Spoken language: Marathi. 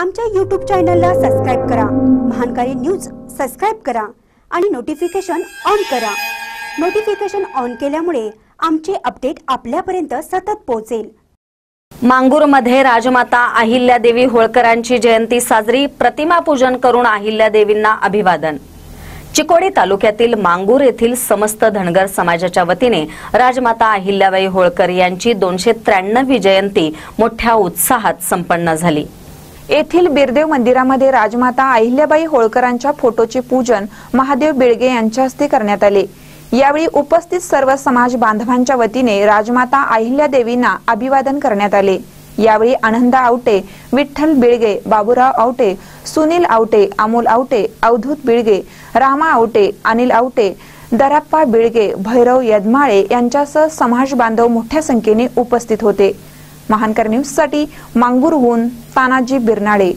आमच्या यूट्यूब चॅनलला सबस्क्राईब करा. महानकारी न्यूज सबस्क्राईब करा आणि नोटिफिकेशन ऑन करा. नोटिफिकेशन ऑन केल्यामुळे आमचे अपडेट आपल्यापर्यंत सतत पोहोचेल. मांगूरमध्ये राजमाता अहिल्यादेवी होळकरांची जयंती साजरी प्रतिमा पूजन करून अहिल्यादेवींना अभिवादन. चिकोडी तालुक्यातील मांगूर येथील समस्त धनगर समाजाच्या वतीने राजमाता अहिल्याबाई होळकर यांची दोनशे त्र्याण्णवी जयंती मोठ्या उत्साहात संपन्न झाली. येथील बिरदेव मंदिरामध्ये राजमाता अहिल्याबाई होळकरांच्या फोटोचे पूजन महादेव बिळगे यांच्या हस्ते करण्यात आले. यावेळी उपस्थित सर्व समाज बांधवांच्या वतीने राजमाता अहिल्या देवींना अभिवादन करण्यात आले. यावेळी आनंदा आवटे विठ्ठल बिळगे बाबूराव आवटे सुनील आवटे अमोल आवटे अवधूत बिळगे रामा आवटे अनिल आवटे दराप्पा बिळगे भैरव यदमाळे यांच्यासह समाज बांधव मोठ्या संख्येने उपस्थित होते. महानकर न्यूजसाठी मांगूरहून तानाजी बिरनाळे.